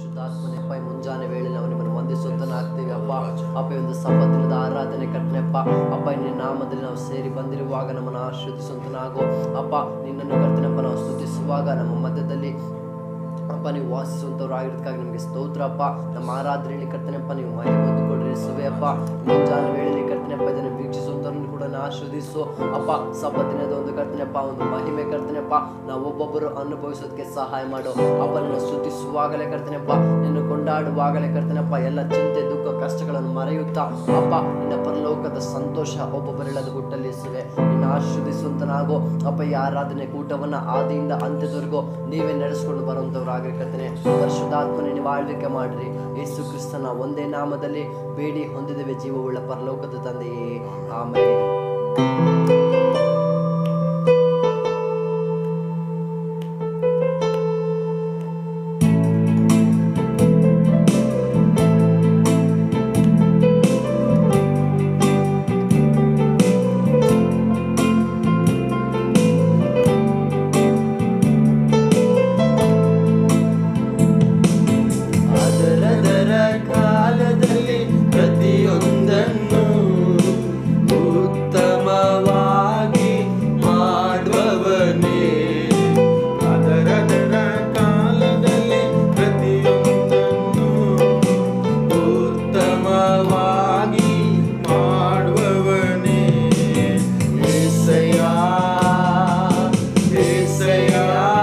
ಶುದ್ಧಾತ್ಮನೆಪ್ಪ ಈ ಮುಂಜಾನೆ ವೇಳೆ ನಾವು ನಿಮ್ಮನ್ನು ವಂದಿಸುತ್ತಾನೆ ಆಗ್ತೀವಿ ಅಪ್ಪ ಅಪ್ಪ ಒಂದು ಸಂಬಂಧದ ಆರಾಧನೆ ಕರ್ತನೆಪ್ಪ. ಅಪ್ಪ ನಿನ್ನ ನಾಮದಲ್ಲಿ ನಾವು ಸೇರಿ ಬಂದಿರುವಾಗ ನಮ್ಮನ್ನು ಆಶೀರ್ವದಿಸುವಂತನಾಗೋ. ಅಪ್ಪ, ನಿನ್ನನ್ನು ಕರ್ತನೆಪ್ಪ ನಾವು ಸ್ತುತಿಸುವಾಗ ನಮ್ಮ ಮಧ್ಯದಲ್ಲಿ ಅಪ್ಪ, ನೀವು ವಾಸಿಸುವಂಥವ್ರು ಆಗಿರೋದಕ್ಕಾಗಿ ನಿಮಗೆ ಸ್ತೋತ್ರ, ಅಪ್ಪ. ನಮ್ಮ ಆರಾಧನೆಯಲ್ಲಿ ಕರ್ತನೆಪ್ಪ, ನೀವು ಮೈ ಬಂದು ಕೊಡ್ರಿ ಸುವೆ, ಅಪ್ಪ, ಮುಂಜಾನೆ ವೇಳೆಯಲ್ಲಿ ಕರ್ತನೆಪ್ಪ, ಇದನ್ನು ಆಶೀರ್ವದಿಸು. ಅಪ್ಪ ಸಬ್ಬತ್ತಿನದ ಒಂದು ಕರ್ತನೆಪ್ಪ, ಒಂದು ಮಹಿಮೆ ಕರ್ತನೆಪ್ಪ. ನಾವು ಒಬ್ಬೊಬ್ಬರು ಅನುಭವಿಸೋದಕ್ಕೆ ಸಹಾಯ ಮಾಡು. ಅಪ್ಪ ನಿನ್ನ ಸ್ತುತಿಸುವಾಗಲೇ ಕರ್ತನೆಪ್ಪ ನಿನ್ನ ಕೊಂಡಾಡುವಾಗಲೇ ಕರ್ತನೆಪ್ಪ. ಎಲ್ಲ ಚಿಂತೆ, ದುಃಖ, ಕಷ್ಟಗಳನ್ನು ಮರೆಯುತ್ತಾ, ಅಪ್ಪ, ನಿನ್ನ ಪರಲೋಕದ ಸಂತೋಷ ಒಬ್ಬೊಬ್ಬರೆಲ್ಲದ ಹುಟ್ಟಲ್ಲಿ ಇಸುವೆ ನಿನ್ನ ಆಶ್ರದಿಸುವಂತನಾಗೋ ಅಪ್ಪ, ಈ ಆರಾಧನೆ ಕೂಟವನ್ನ ಆದಿಯಿಂದ ಅಂತ್ಯದವರೆಗೂ ನೀವೇ ನಡೆಸಿಕೊಂಡು ಬರುವಂತವ್ರು ಕರ್ತನೆ. ಪರಿಶುದ್ಧಾತ್ಮನೆ, ನೀವು ಆಳ್ವಿಕೆ ಮಾಡ್ರಿ. ಯೇಸು ಕ್ರಿಸ್ತನ ಒಂದೇ ನಾಮದಲ್ಲಿ ಬೇಡಿ ಹೊಂದಿದ್ದೇವೆ. ಜೀವವುಳ್ಳ ಪರಲೋಕದ ತಂದೆಯೇ. ಆಮೇಲೆ Música ಏಸಯ್ಯ ನನ್ನ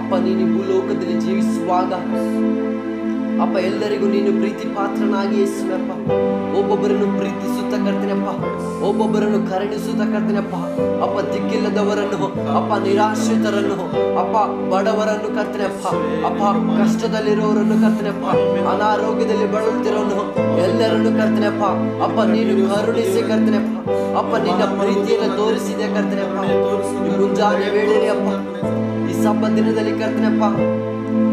ಅಪ್ಪ, ನೀನು ಭೂಲೋಕದಲ್ಲಿ ಜೀವಿಸುವಾಗ ಅಪ್ಪ, ಎಲ್ಲರಿಗೂ ನೀನು ಪ್ರೀತಿ ಪಾತ್ರನಾಗಿ ಯೇಸುವಪ್ಪ. ಒಬ್ಬೊಬ್ಬರನ್ನು ಪ್ರೀತಿಸುತ್ತ ಕರ್ತನಪ್ಪ. ಒಬ್ಬೊಬ್ಬರನ್ನು ಕರುಣಿಸುತ್ತ ಕರ್ತನಪ್ಪ. ಅಪ್ಪ, ದಿಕ್ಕಿಲ್ಲದವರನ್ನು ಅಪ್ಪ, ನಿರಾಶ್ರಿತರನ್ನು ಅಪ್ಪ, ಬಡವರನ್ನು ಕರ್ತನಪ್ಪ. ಅಪ್ಪ, ಕಷ್ಟದಲ್ಲಿರುವವರನ್ನು ಕರ್ತನಪ್ಪ. ಅನಾರೋಗ್ಯದಲ್ಲಿ ಬಳಲುತ್ತಿರೋನು ಎಲ್ಲರನ್ನು ಕರ್ತನಪ್ಪ. ಅಪ್ಪ, ನೀನು ಕರುಣಿಸಿ ಕರ್ತನಪ್ಪ. ಅಪ್ಪ, ನಿನ್ನ ಪ್ರೀತಿಯನ್ನು ತೋರಿಸಿದೆ ಕರ್ತನಪ್ಪ. ಮುಂಜಾನೆ ವೇಳೆಯಲ್ಲಿ ಅಪ್ಪ ಸಬ್ಬ ದಿನದಲ್ಲಿ ಕರ್ತನಪ್ಪ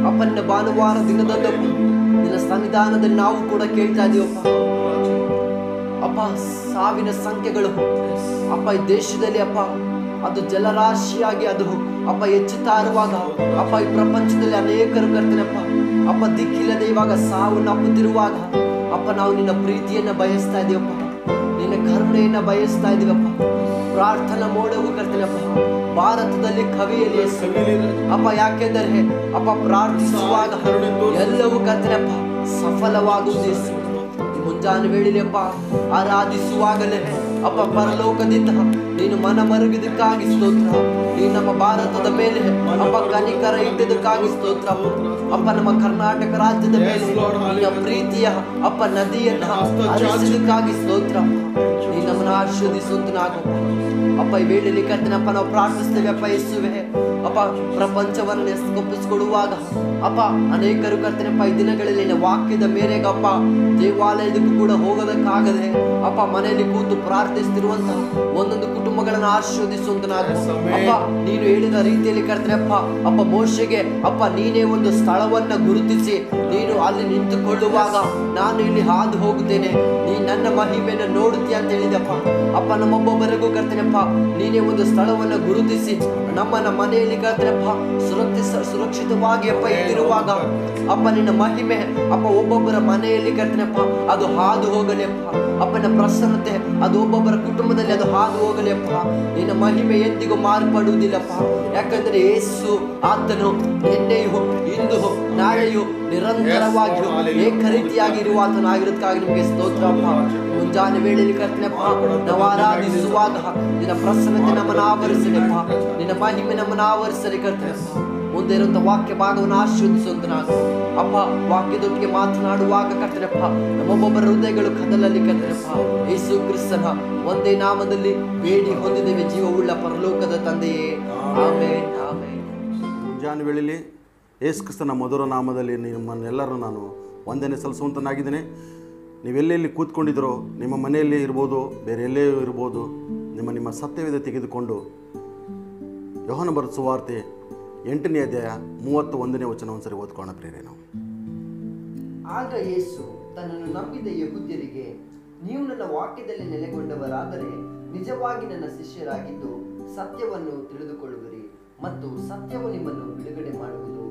ಅಪ್ಪ ನಿನ್ನ ಭಾನುವಾರ ದಿನದಂದಪ್ಪ ನಿನ್ನ ಸಂವಿಧಾನದಲ್ಲಿ ನಾವು ಕೂಡ ಕೇಳ್ತಾ ಇದೀವಪ್ಪ. ಅಪ್ಪ, ಸಾವಿನ ಸಂಖ್ಯೆಗಳು. ಅಪ್ಪ, ಈ ದೇಶದಲ್ಲಿ ಅಪ್ಪ, ಅದು ಜಲರಾಶಿಯಾಗಿ ಅದು ಅಪ್ಪ ಹೆಚ್ಚುತ್ತಾ ಇರುವಾಗ, ಅಪ್ಪ, ಈ ಪ್ರಪಂಚದಲ್ಲಿ ಅನೇಕರು ಕರ್ತನಪ್ಪ, ಅಪ್ಪ ದಿಕ್ಕಿಲ್ಲದೆ ಇವಾಗ ಸಾವು ನಪ್ಪುತ್ತಿರುವಾಗ, ಅಪ್ಪ, ನಾವು ನಿನ್ನ ಪ್ರೀತಿಯನ್ನ ಬಯಸ್ತಾ ಇದೀವಪ್ಪ. ನಿನ್ನ ಕರುಣೆಯನ್ನ ಬಯಸ್ತಾ ಇದೀವಪ್ಪ. ಪ್ರಾರ್ಥನಾ ಮೋಡವು ಕರ್ತೇನಪ್ಪ. ಭಾರತದಲ್ಲಿ ಕವಿಯಲ್ಲಿ. ಅಪ್ಪ, ಯಾಕೆಂದರೆ ಅಪ್ಪ ಪ್ರಾರ್ಥಿಸುವಾಗ ಎಲ್ಲವೂ ಕರ್ತೇನಪ್ಪ, ಸಫಲವಾಗುವುದೇ ಮುಂಜಾನೆ ವೇಳೆಯಪ್ಪ, ಆರಾಧಿಸುವಾಗಲೇ ಅಪ್ಪ ಪರಲೋಕದಿಂದ ನೀನು ಮನ ಮರುಗಿದಕ್ಕಾಗಿ ಸ್ತೋತ್ರ. ನೀನು ನಮ್ಮ ಭಾರತದ ಮೇಲೆ ಅಪ್ಪ ಕನಿಕರ ಇಟ್ಟಿದ್ದಕ್ಕಾಗಿ ಸ್ತೋತ್ರ. ಅಪ್ಪ ನಮ್ಮ ಕರ್ನಾಟಕ ರಾಜ್ಯದ ಮೇಲೆ ನಿನ್ನ ಪ್ರೀತಿಯ ಅಪ್ಪ ನದಿಯನ್ನ ಹರಿಸಿದಕ್ಕಾಗಿ ಸ್ತೋತ್ರ. ನೀನು ನಮ್ಮನ್ನು ಆಶೀರ್ವದಿಸುವಂತ ನಾವು ಅಪ್ಪ ಈ ವೇಳೆಯಲ್ಲಿ ಕರ್ತನಪ್ಪ ನಾವು ಪ್ರಾರ್ಥಿಸ್ತೇವೆ ಅಪ್ಪ ಯೇಸುವೆ. ಅಪ್ಪ ಪ್ರಪಂಚವನ್ನು ಒಪ್ಪಿಸಿಕೊಡುವಾಗ ಅಪ್ಪ ಅನೇಕರು ಕರ್ತನಪ್ಪ ಈ ದಿನಗಳಲ್ಲಿ ವಾಕ್ಯದ ವಾಕ್ಯದ ಮೇರೆಗಪ್ಪ ದೇವಾಲಯದಕ್ಕೂ ಕೂಡ ಹೋಗೋದಕ್ಕಾಗದೆ ಅಪ್ಪ ಮನೆಯಲ್ಲಿ ಕೂತು ಪ್ರಾರ್ಥಿಸ್ತಿರುವಂತ ಒಂದೊಂದು ಕುಟುಂಬಗಳನ್ನು ಆಶೀರ್ವದಿಸುವಂತನಾಗ ಅಪ್ಪ ನೀನು ಹೇಳಿದ ರೀತಿಯಲ್ಲಿ ಕರ್ತನಪ್ಪ ಅಪ್ಪ ಮೋಶೆಗೆ ಅಪ್ಪ ನೀನೇ ಒಂದು ಸ್ಥಳವನ್ನ ಗುರುತಿಸಿ ನೀನು ಅಲ್ಲಿ ನಿಂತುಕೊಳ್ಳುವಾಗ ನಾನು ಇಲ್ಲಿ ಹಾದು ಹೋಗುತ್ತೇನೆ. ನೀ ನನ್ನ ಮಹಿಮೆಯನ್ನು ನೋಡುತ್ತೀಯ ಅಂತ ಹೇಳಿದಪ್ಪ. ಅಪ್ಪ ನಮ್ಮೊಬ್ಬೊಬ್ಬರಿಗೂ ಅಪ್ಪ ನೀನೇ ಒಂದು ಸ್ಥಳವನ್ನ ಗುರುತಿಸಿ ನಮ್ಮನ್ನ ಮನೆಯಲ್ಲಿ ಕರ್ತೇನಪ್ಪ ಸುರಕ್ಷಿತ ಸುರಕ್ಷಿತವಾಗಿ ಅಪ್ಪ ಇಲ್ಲಿರುವಾಗ ಅಪ್ಪ ನಿನ್ನ ಮಹಿಮೆ, ಅಪ್ಪ ಒಬ್ಬೊಬ್ಬರ ಮನೆಯಲ್ಲಿ ಕರ್ತನಪ್ಪ, ಅದು ಹಾದು ಹೋಗಲಿ ಅಪ್ಪ ಅಪ್ಪನ ಪ್ರಸನ್ನತೆ, ಅದು ಒಬ್ಬೊಬ್ಬರ ಕುಟುಂಬದಲ್ಲಿ ಅದು ಹಾದು ಹೋಗಲಿ ಅಪ್ಪ ನಿನ್ನ ಮಹಿಮೆ ಎಂದಿಗೂ ಮಾರ್ಪಡುವುದಿಲ್ಲಪ್ಪ. ಯಾಕಂದ್ರೆ ಏಸು ಆತನು ನಿನ್ನೆಯು ಇಂದು ನಾಳೆಯು ನಿರಂತರವಾಗಿಯೂ ಏಕ ರೀತಿಯಾಗಿ ಆತನಾಗಿರೋದಕ್ಕಾಗಿ ನಿಮಗೆ ಸ್ತೋತ್ರಪ್ಪ ಮುಂಜಾನೆ ವೇಳೆಯಲ್ಲಿ ಕರ್ತನೆಪ್ಪ ನವಾರಾಧಿಸುವಾಗ ನಿನ್ನ ಪ್ರಸನ್ನತೆ ನಮ್ಮನ್ನು ಆವರಿಸಲಿಪ್ಪ ನಿನ್ನ ಮಹಿಮೆ ನಮ್ಮನ್ನು ಆವರಿಸಲಿ ಕರ್ತನೆ ಮುಂದೆ ಇರುವಂತ ವಾಕ್ಯ ಭಾಗವನ್ನು ಆಶೀರ್ವದಿಸುವಂತ ನಾನು. ಅಪ್ಪ ವಾಕ್ಯದೊಟ್ಟಿಗೆ ಮಾತನಾಡುವಾಗ ಕರ್ತನೆಪ್ಪ ನಮ್ಮೊಬ್ಬೊಬ್ಬರ ಹೃದಯಗಳು ಕದಲಲ್ಲಿ ಕರ್ತನೆಪ್ಪ ಯೇಸು ಕ್ರಿಸ್ತನ ಒಂದೇ ನಾಮದಲ್ಲಿ ಬೇಡಿ ಹೊಂದಿದ್ದೇವೆ. ಜೀವವುಳ್ಳ ಪರಲೋಕದ ತಂದೆಯೇ. ಆಮೇನ್ ಆಮೇನ್. ಮುಂಜಾನೆ ವೇಳೆಯಲ್ಲಿ ಯೇಸು ಕ್ರಿಸ್ತನ ಮಧುರ ನಾಮದಲ್ಲಿ ನಿಮ್ಮನ್ನೆಲ್ಲರೂ ನಾನು ವಂದನೆ ಸಲ್ಲಿಸುವಂತನಾಗಿದ್ದೇನೆ. ನೀವೆಲ್ಲೆಲ್ಲಿ ಕೂತ್ಕೊಂಡಿದ್ದೀರೋ, ನಿಮ್ಮ ಮನೆಯಲ್ಲೇ ಇರ್ಬೋದು, ಬೇರೆ ಎಲ್ಲೇ ಇರ್ಬೋದು, ನಿಮ್ಮ ನಿಮ್ಮ ಸತ್ಯವೇದ ತೆಗೆದುಕೊಂಡು ಯೋಹನ ಬರೆದ ಸುವಾರ್ತೆ ಎಂಟನೇ ಅಧ್ಯಾಯ ಮೂವತ್ತು ಒಂದನೇ ವಚನ ಒಂದ್ಸರಿ ಓದ್ಕೋಣ ಪ್ರೇರೆ ನಾವು. ಆಗ ಯೇಸು ತನ್ನನ್ನು ನಂಬಿದ ಯಹೂದ್ಯರಿಗೆ, ನೀವು ನನ್ನ ವಾಕ್ಯದಲ್ಲಿ ನೆಲೆಗೊಂಡವರಾದರೆ ನಿಜವಾಗಿ ನನ್ನ ಶಿಷ್ಯರಾಗಿದ್ದು ಸತ್ಯವನ್ನು ತಿಳಿದುಕೊಳ್ಳುವಿರಿ ಮತ್ತು ಸತ್ಯವು ನಿಮ್ಮನ್ನು ಬಿಡುಗಡೆ ಮಾಡುವುದು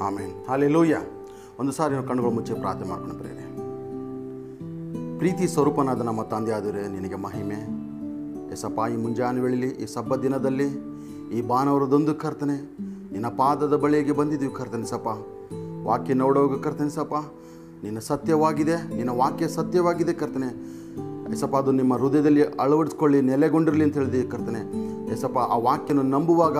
ಆಮೇನ್. ಹಾಲೆ ಲೂಯ್ಯ ಒಂದು ಸಾರಿ ನಾವು ಕಣ್ಣುಗಳು ಮುಚ್ಚಿ ಪ್ರಾರ್ಥನೆ ಮಾಡ್ಕೊಂಡು ಬರೇನೆ ಪ್ರೀತಿ ಸ್ವರೂಪನಾದ ನಮ್ಮ ತಂದೆ ಆದರೆ ನಿನಗೆ ಮಹಿಮೆ. ಎಸಪ್ಪ, ಈ ಮುಂಜಾನೆ ವೇಳೆಯಲ್ಲಿ, ಈ ಸಬ್ಬ ದಿನದಲ್ಲಿ, ಈ ಭಾನುವಾರದೊಂದು ಕರ್ತನೆ, ನಿನ್ನ ಪಾದದ ಬಳಿಗೆ ಬಂದಿದ್ದೀವಿ ಕರ್ತನೆ ಸಪ್ಪ. ವಾಕ್ಯ ನೋಡೋಗ ಕರ್ತನೆ ಸಪ್ಪ. ನಿನ್ನ ಸತ್ಯವಾಗಿದೆ, ನಿನ್ನ ವಾಕ್ಯ ಸತ್ಯವಾಗಿದೆ ಕರ್ತನೆ. ಎಸಪ್ಪ, ಅದು ನಿಮ್ಮ ಹೃದಯದಲ್ಲಿ ಅಳವಡಿಸ್ಕೊಳ್ಳಿ, ನೆಲೆಗೊಂಡಿರಲಿ ಅಂತ ಹೇಳಿದೆ ಕರ್ತನೆ. ಎಸಪ್ಪ ಆ ವಾಕ್ಯನ ನಂಬುವಾಗ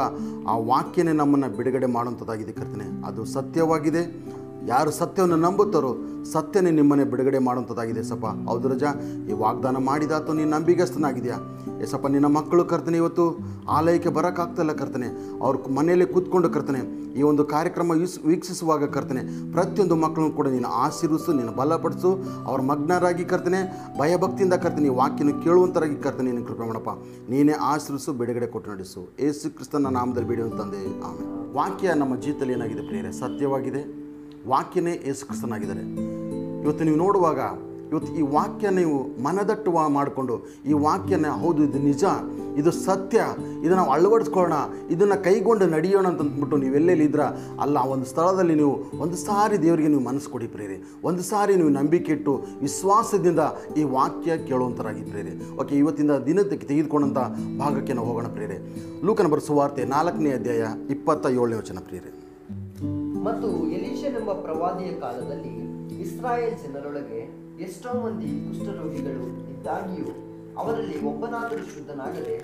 ಆ ವಾಕ್ಯನೇ ನಮ್ಮನ್ನು ಬಿಡುಗಡೆ ಮಾಡುವಂಥದ್ದಾಗಿದೆ ಕರ್ತನೆ. ಅದು ಸತ್ಯವಾಗಿದೆ. ಯಾರು ಸತ್ಯವನ್ನು ನಂಬುತ್ತಾರೋ ಸತ್ಯನೇ ನಿಮ್ಮನ್ನೇ ಬಿಡುಗಡೆ ಮಾಡುವಂಥದ್ದಾಗಿದೆ ಸಪ್ಪ ಹೌದು ರಜಾ, ಈ ವಾಗ್ದಾನ ಮಾಡಿದಾತು ನೀನು ನಂಬಿಗಸ್ತನಾಗಿದೆಯಾ? ಎಸಪ್ಪ ನಿನ್ನ ಮಕ್ಕಳು ಕರ್ತನೆ, ಇವತ್ತು ಆಲಯಕ್ಕೆ ಬರೋಕ್ಕಾಗ್ತಲ್ಲ ಕರ್ತನೆ. ಅವ್ರ ಮನೆಯಲ್ಲೇ ಕೂತ್ಕೊಂಡು ಕರ್ತನೆ, ಈ ಒಂದು ಕಾರ್ಯಕ್ರಮ ವೀಸ್, ವೀಕ್ಷಿಸುವಾಗ ಕರ್ತನೆ, ಪ್ರತಿಯೊಂದು ಮಕ್ಕಳನ್ನು ಕೂಡ ನೀನು ಆಶೀರ್ವಿಸು, ನೀನು ಬಲಪಡಿಸು. ಅವ್ರ ಮಗ್ನರಾಗಿ ಕರ್ತನೆ, ಭಯಭಕ್ತಿಯಿಂದ ಕರ್ತನೆ, ಈ ವಾಕ್ಯನ ಕೇಳುವಂತರಾಗಿ ಕರ್ತನೆ ನೀನು ಕೃಪೆ ಮಾಡಪ್ಪ. ನೀನೇ ಆಶೀರ್ವಿಸು, ಬಿಡುಗಡೆ ಕೊಟ್ಟು ನಡೆಸು. ಏಸು ಕ್ರಿಸ್ತನ ನಾಮದಲ್ಲಿ ತಂದೆ. ಆಮೇಲೆ ವಾಕ್ಯ ನಮ್ಮ ಜೀವಿತದಲ್ಲಿ ಏನಾಗಿದೆ ಪ್ರಿಯರೇ? ಸತ್ಯವಾಗಿದೆ. ವಾಕ್ಯನೇ ಯೇಸು ಕ್ರಿಸ್ತನಾಗಿದ್ದಾರೆ. ಇವತ್ತು ನೀವು ನೋಡುವಾಗ, ಇವತ್ತು ಈ ವಾಕ್ಯ ನೀವು ಮನದಟ್ಟು ಮಾಡಿಕೊಂಡು, ಈ ವಾಕ್ಯನ ಹೌದು, ಇದು ನಿಜ, ಇದು ಸತ್ಯ ಇದನ್ನು ನಾವು ಅಳವಡಿಸ್ಕೊಳ್ಳೋಣ, ಇದನ್ನು ಕೈಗೊಂಡು ನಡೆಯೋಣ ಅಂತ ಅಂದ್ಬಿಟ್ಟು ನೀವೆಲ್ಲೆಲ್ಲಿ ಇದ್ರ, ಅಲ್ಲ, ಒಂದು ಸ್ಥಳದಲ್ಲಿ ನೀವು ಒಂದು ಸಾರಿ ದೇವರಿಗೆ ನೀವು ಮನಸ್ಸು ಕೊಡಿ ಪ್ರೇರಿ ಒಂದು ಸಾರಿ ನೀವು ನಂಬಿಕೆ ಇಟ್ಟು ವಿಶ್ವಾಸದಿಂದ ಈ ವಾಕ್ಯ ಕೇಳುವಂಥರಾಗಿ ಪ್ರೇರಿ ಓಕೆ, ಇವತ್ತಿಂದ ದಿನದಕ್ಕೆ ತೆಗೆದುಕೊಂಡಂಥ ಭಾಗಕ್ಕೆ ನಾವು ಹೋಗೋಣ ಪ್ರೇರೆ. ಲೂಕನ ಬರೆಸುವಾರ್ತೆ ನಾಲ್ಕನೇ ಅಧ್ಯಾಯ ಇಪ್ಪತ್ತ ಏಳನೇ ವಚನ ಪ್ರೇರೆ. ಮತ್ತು ಎಲೀಶನೆಂಬ ಪ್ರವಾದಿಯ ಕಾಲದಲ್ಲಿ ಇಸ್ರಾಯೇಲ್ ಜನರೊಳಗೆ ಎಷ್ಟೋ ಮಂದಿ ಕುಷ್ಠರೋಗಿಗಳು ಇದ್ದಾಗಿಯೂ ಅವರಲ್ಲಿ ಒಬ್ಬನಾದರೂ ಶುದ್ಧನಾಗದೆ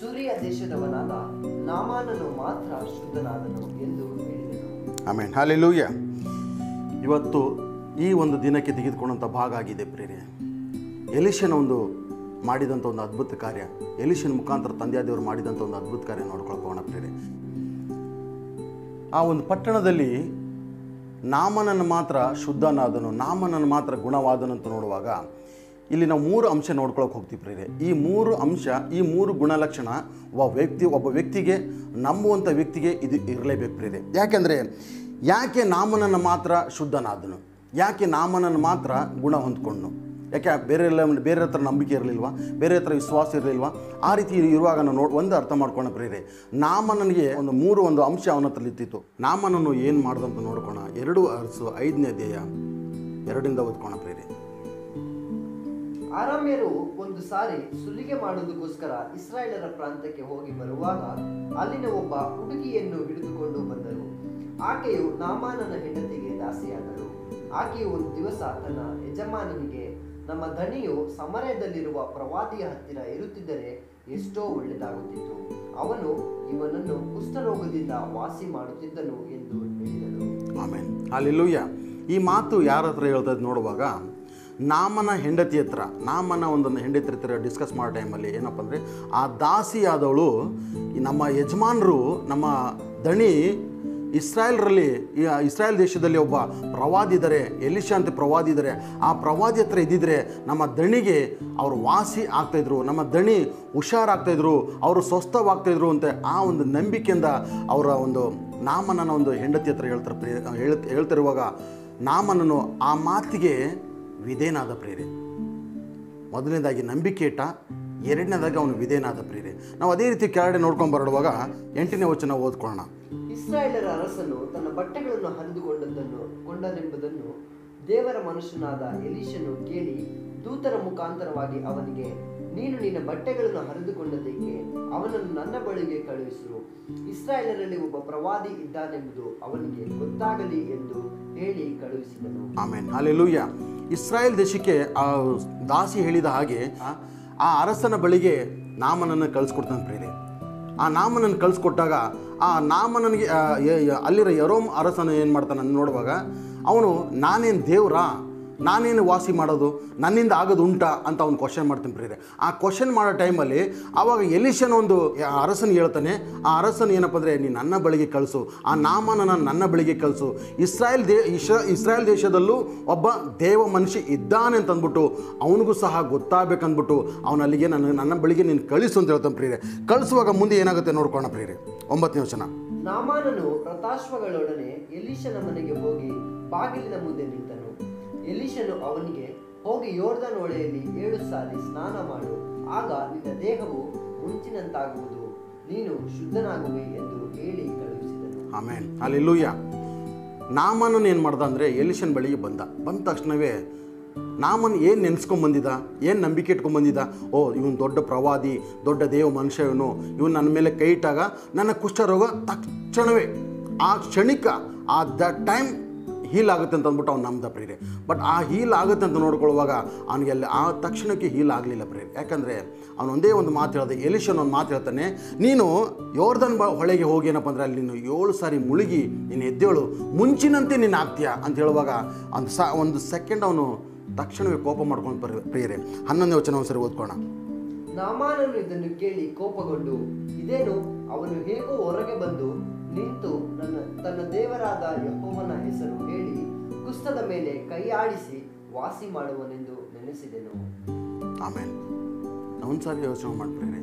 ಸೂರ್ಯ ದೇಶದವನಾದ ನಾಮಾನನು ಮಾತ್ರ ಶುದ್ಧನಾದನು ಎಂದು ಹೇಳಿದರು ಇವತ್ತು ಈ ಒಂದು ದಿನಕ್ಕೆ ತೆಗೆದುಕೊಂಡಂಥ ಭಾಗ ಆಗಿದೆ ಪ್ರೇರೆ ಎಲಿಷನ ಒಂದು ಮಾಡಿದಂಥ ಒಂದು ಅದ್ಭುತ ಕಾರ್ಯ. ಎಲಿಷನ್ ಮುಖಾಂತರ ತಂದೆಯಾದೇವರು ಮಾಡಿದಂಥ ಒಂದು ಅದ್ಭುತ ಕಾರ್ಯ ನೋಡ್ಕೊಳ್ಕೋಣ ಪ್ರೇರೆ ಆ ಒಂದು ಪಟ್ಟಣದಲ್ಲಿ ನಾಮನನ್ನು ಮಾತ್ರ ಶುದ್ಧನಾದನು, ನಾಮನನ್ನು ಮಾತ್ರ ಗುಣವಾದನು ಅಂತ ನೋಡುವಾಗ ಇಲ್ಲಿ ನಾವು ಮೂರು ಅಂಶ ನೋಡ್ಕೊಳಕ್ಕೆ ಹೋಗ್ತೀವಿ ಪ್ರೇರೆ ಈ ಮೂರು ಅಂಶ, ಈ ಮೂರು ಗುಣಲಕ್ಷಣ ಒಬ್ಬ ವ್ಯಕ್ತಿ, ಒಬ್ಬ ವ್ಯಕ್ತಿಗೆ ನಂಬುವಂಥ ವ್ಯಕ್ತಿಗೆ ಇದು ಇರಲೇಬೇಕು ಪ್ರೇರೆ ಯಾಕೆಂದರೆ ಯಾಕೆ ನಾಮನನ್ನು ಮಾತ್ರ ಶುದ್ಧನಾದನು? ಯಾಕೆ ನಾಮನನ್ನು ಮಾತ್ರ ಗುಣ ಹೊಂದ್ಕೊಂಡ್ನು? ಯಾಕೆ ಬೇರೆ ಎಲ್ಲ ಬೇರೆ ಹತ್ರ ನಂಬಿಕೆ ಇರಲಿಲ್ವಾ? ಬೇರೆ ಹತ್ರ ವಿಶ್ವಾಸ ಇರಲಿಲ್ವಾ? ಆ ರೀತಿ ಇರುವಾಗ ನಾನು ನೋಡಿ ಒಂದು ಅರ್ಥ ಮಾಡ್ಕೊಳ್ಳೋಣ ಪ್ರೇರೆ ನಾಮನನಿಗೆ ಒಂದು ಮೂರು ಒಂದು ಅಂಶ ಅವನ ಹತ್ರ ಇತ್ತಿತ್ತು ನಾಮನನ್ನು ಏನು ಮಾಡ್ದಂತ ನೋಡ್ಕೋಣ. ಎರಡು ಅರಸು ಐದನೇ ಅಧ್ಯಾಯ. ಎರಡರಿಂದ ಓದ್ಕೋಣ ಪ್ರೇರೆ ಆರಾಮ್ಯರು ಒಂದು ಸಾರಿ ಸುಲಿಗೆ ಮಾಡುವುದಕ್ಕೋಸ್ಕರ ಇಸ್ರಾಯೇಲರ ಪ್ರಾಂತ್ಯಕ್ಕೆ ಹೋಗಿ ಬರುವಾಗ ಅಲ್ಲಿನ ಒಬ್ಬ ಹುಡುಗಿಯನ್ನು ಹಿಡಿದುಕೊಂಡು ಬಂದರು. ಆಕೆಯು ನಾಮಾನನ ಹೆಂಡತಿಗೆ ದಾಸಿಯಾದರು ಆಕೆಯು ಒಂದು ದಿವಸ ತನ್ನ ಯಜಮಾನನಿಗೆ ನಮ್ಮ ದಣಿಯು ಸಮರದಲ್ಲಿರುವ ಪ್ರವಾದಿಯ ಹತ್ತಿರ ಇರುತ್ತಿದ್ದರೆ ಎಷ್ಟೋ ಒಳ್ಳೆಯದಾಗುತ್ತಿತ್ತು. ಅವನು ಇವನನ್ನು ಕುಷ್ಠರೋಗದಿಂದ ವಾಸಿ ಮಾಡುತ್ತಿದ್ದನು ಎಂದು ಹೇಳಿದನು. ಆಮೇಲೆ ಅಲ್ಲಿಲ್ಲೂಯ್ಯ ಈ ಮಾತು ಯಾರ ಹತ್ರ ಹೇಳ್ತದೆ ನೋಡುವಾಗ, ನಾಮನ ಹೆಂಡತಿ ಹತ್ರ, ನಾಮನ ಒಂದೊಂದು ಹೆಂಡತಿ ಹತ್ರ ಡಿಸ್ಕಸ್ ಮಾಡೋ ಟೈಮಲ್ಲಿ ಏನಪ್ಪ ಅಂದರೆ, ಆ ದಾಸಿಯಾದವಳು ನಮ್ಮ ಯಜಮಾನರು, ನಮ್ಮ ದಣಿ ಇಸ್ರಾಯೇಲ್ರಲ್ಲಿ ಇಸ್ರಾಯೇಲ್ ದೇಶದಲ್ಲಿ ಒಬ್ಬ ಪ್ರವಾದಿ ಇದ್ದಾರೆ ಎಲಿಶಾ ಅಂತ ಪ್ರವಾದಿ ಇದ್ದಾರೆ ಆ ಪ್ರವಾದಿ ಹತ್ರ ಇದ್ದಿದ್ರೆ ನಮ್ಮ ದಣಿಗೆ ಅವರು ವಾಸಿ ಆಗ್ತಾಯಿದ್ರು ನಮ್ಮ ದಣಿ ಹುಷಾರಾಗ್ತಾಯಿದ್ರು ಅವರು ಸ್ವಸ್ಥವಾಗ್ತಾಯಿದ್ರು ಅಂತ ಆ ಒಂದು ನಂಬಿಕೆಯಿಂದ ಅವರ ಒಂದು ನಾಮನನ ಒಂದು ಹೆಂಡತಿ ಹತ್ರ ಹೇಳ್ತಾರೆ ಪ್ರೇ ಹೇಳ್ ಹೇಳ್ತಿರುವಾಗ ನಾಮನನು ಆ ಮಾತಿಗೆ ವಿಧೇನಾದ ಪ್ರೇರೆ ಮೊದಲನೇದಾಗಿ ನಂಬಿಕೆ ಇಟ್ಟ, ಎರಡನೇದಾಗಿ ಅವನು ವಿಧೇನಾದ ಪ್ರೇರೆ ನಾವು ಅದೇ ರೀತಿ ಕೆಳಗಡೆ ನೋಡ್ಕೊಂಡು ಬರಡುವಾಗ ಎಂಟನೇ ವಚನ ಓದ್ಕೊಳ್ಳೋಣ. ಇಸ್ರಾಯೇಲರ ಅರಸನು ತನ್ನ ಬಟ್ಟೆಗಳನ್ನು ಹರಿದುಕೊಂಡದ್ದನ್ನು ಕೊಂಡನೆಂಬುದನ್ನು ದೇವರ ಮನುಷ್ಯನಾದ ಎಲೀಶನು ಕೇಳಿ ದೂತರ ಮುಖಾಂತರವಾಗಿ ಅವನಿಗೆ, ನೀನು ನಿನ್ನ ಬಟ್ಟೆಗಳನ್ನು ಹರಿದುಕೊಂಡದಕ್ಕೆ ಅವನನ್ನು ನನ್ನ ಬಳಿಗೆ ಕಳುಹಿಸು. ಇಸ್ರಾಯೇಲರಲ್ಲಿ ಒಬ್ಬ ಪ್ರವಾದಿ ಇದ್ದಾನೆಂಬುದು ಅವನಿಗೆ ಗೊತ್ತಾಗಲಿ ಎಂದು ಹೇಳಿ ಕಳುಹಿಸಿದನು. ಆಮೇಲೆ ಅಲ್ಲೆಲ್ಲೂಯ್ಯ ಇಸ್ರಾಯೇಲ್ ದೇಶಕ್ಕೆ ಆ ದಾಸಿ ಹೇಳಿದ ಹಾಗೆ, ಆ- ಆ ಅರಸನ ಬಳಿಗೆ ನಾಮನನ್ನು ಕಳಿಸ್ಕೊಡ್ತಾನೆ ಪ್ರೇರೆ ಆ ನಾಮನನ್ನು ಕಳಿಸ್ಕೊಟ್ಟಾಗ ಆ ನಾಮನನಿಗೆ ಅಲ್ಲಿರೋ ಯರೋಮ್ ಅರಸನು ಏನು ಮಾಡ್ತಾನೆ ನೋಡುವಾಗ ಅವನು ನಾನೇನು ದೇವ್ರಾ? ನಾನೇನು ವಾಸಿ ಮಾಡೋದು? ನನ್ನಿಂದ ಆಗೋದು ಉಂಟಾ ಅಂತ ಅವ್ನು ಕ್ವಶನ್ ಮಾಡ್ತೀನಿ ಪ್ರೀತಿ ಆ ಕ್ವಶನ್ ಮಾಡೋ ಟೈಮಲ್ಲಿ ಆವಾಗ ಎಲಿಶನ್ ಒಂದು ಅರಸನ್ ಹೇಳ್ತಾನೆ, ಆ ಅರಸನ್ ಏನಪ್ಪ ಅಂದರೆ ನೀನು ನನ್ನ ಬಳಿಗೆ ಕಳಿಸು, ಆ ನಾಮನ ನನ್ನ ಬಳಿಗೆ ಕಳಿಸು. ಇಸ್ರಾಯೇಲ್ ದೇ ಇಸ್ರಾಯೇಲ್ ದೇಶದಲ್ಲೂ ಒಬ್ಬ ದೇವ ಮನುಷ್ಯ ಇದ್ದಾನೆ ಅಂತ ಅಂದ್ಬಿಟ್ಟು, ಅವನಿಗೂ ಸಹ ಗೊತ್ತಾಗಬೇಕಂದ್ಬಿಟ್ಟು ಅವನಲ್ಲಿಗೆ ಅಲ್ಲಿಗೆ ನನ್ನ ನನ್ನ ಬಳಿಗೆ ನೀನು ಕಳಿಸು ಅಂತ ಹೇಳ್ತಾನೆ ಪ್ರೀತಿ ಕಳಿಸುವಾಗ ಮುಂದೆ ಏನಾಗುತ್ತೆ ನೋಡ್ಕೋಣ ಪ್ರೀತಿ ಒಂಬತ್ತನೇ ವಚನ. ನಾಮಾನನು ಪ್ರತಾಶ್ವಗಳೊಡನೆ ಎಲೀಶನ ಮನೆಗೆ ಹೋಗಿ ಬಾಗಿಲಿನ ಮುಂದೆ ನಿಂತನು. ಎಲೀಶನು ಅವನಿಗೆ, ಹೋಗಿ ಯೋರ್ದನ್ ಹೊಳೆಯಲ್ಲಿ ಏಳು ಸಾರಿ ಸ್ನಾನ ಮಾಡು, ಆಗ ನಿನ್ನ ದೇಹವು ಮುಂಚಿನಂತಾಗುವುದು. ನೀನು ಶುದ್ಧನಾಗುವೆ ಎಂದು ಹೇಳಿ ಕಳುಹಿಸಿದನು. ಆಮೇನ್. ಅಲ್ಲೆಲ್ಲೂಯ್ಯ ನಾಮನನ್ನು ಏನು ಮಾಡ್ದ ಅಂದರೆ ಎಲಿಶನ್ ಬಳಿಗೆ ಬಂದ. ಬಂದ ತಕ್ಷಣವೇ ನಾಮನ್ ಏನು ನೆನೆಸ್ಕೊಂಬಂದಿದ್ದ ಏನು ನಂಬಿಕೆ ಇಟ್ಕೊಂಬಂದಿದ್ದ ಓ, ಇವನು ದೊಡ್ಡ ಪ್ರವಾದಿ, ದೊಡ್ಡ ದೇವ ಮನುಷ್ಯ ಇವನು ಇವನು ನನ್ನ ಮೇಲೆ ಕೈ ಇಟ್ಟಾಗ ನನ್ನ ಕುಷ್ಠರೋಗ ತಕ್ಷಣವೇ. ಆ ಕ್ಷಣಿಕ, ಆ ದ ಟೈಮ್ ಹೀಲ್ ಆಗುತ್ತೆ ಅಂತ ಅಂದ್ಬಿಟ್ಟು ಅವ್ನು ನಂಬ್ದ ಪ್ರೇರೆ ಬಟ್ ಆ ಹೀಲ್ ಆಗುತ್ತೆ ಅಂತ ನೋಡ್ಕೊಳ್ಳುವಾಗ ಅವನಿಗೆ ಅಲ್ಲಿ ಆ ತಕ್ಷಣಕ್ಕೆ ಹೀಲ್ ಆಗಲಿಲ್ಲ ಪ್ರೇರೆ ಯಾಕಂದರೆ ಅವನು ಒಂದೇ ಒಂದು ಮಾತು ಹೇಳ್ದೆ ಎಲಿಶನ್ ಒಂದು ಮಾತು ಹೇಳ್ತಾನೆ, ನೀನು ಯೋರ್ದನ್ ಬ ಹೊಳೆಗೆ ಹೋಗಿ ಏನಪ್ಪ ಅಂದರೆ ಅಲ್ಲಿ ನೀನು ಏಳು ಸಾರಿ ಮುಳುಗಿ, ನೀನು ಎದ್ದೇಳು, ಮುಂಚಿನಂತೆ ನೀನು ಆಗ್ತೀಯಾ? ಅಂತ ಹೇಳುವಾಗ ಒಂದು ಸ ಒಂದು ಸೆಕೆಂಡ್ ಅವನು ತಕ್ಷಣವೇ ಕೋಪ ಮಾಡ್ಕೊಂಡು ಪ್ರ ಪ್ರೇರೆ ಹನ್ನೊಂದನೇ ವಚನ ಒಂದ್ಸರಿ ಓದ್ಕೋಣ ನಾಮಾನನು ಇದನ್ನು ಕೇಳಿ ಕೋಪಗೊಂಡು, ಇದೇನು? ಅವನು ಹೇಗೋ ಹೊರಗೆ ಬಂದು ನಿಂತು ನನ್ನ, ತನ್ನ ದೇವರಾದ ಯಹೋವನ ಹೆಸರು ಹೇಳಿ ಕುಸ್ತದ ಮೇಲೆ ಕೈ ಆಡಿಸಿ ವಾಸಿ ಮಾಡುವನೆಂದು ನೆನೆಸಿದೆನು. ಆಮೇಲೆ ಒಂದು ಸಾರಿ ಯೋಚನೆ ಮಾಡ್ಬಿಡ್ರಿ.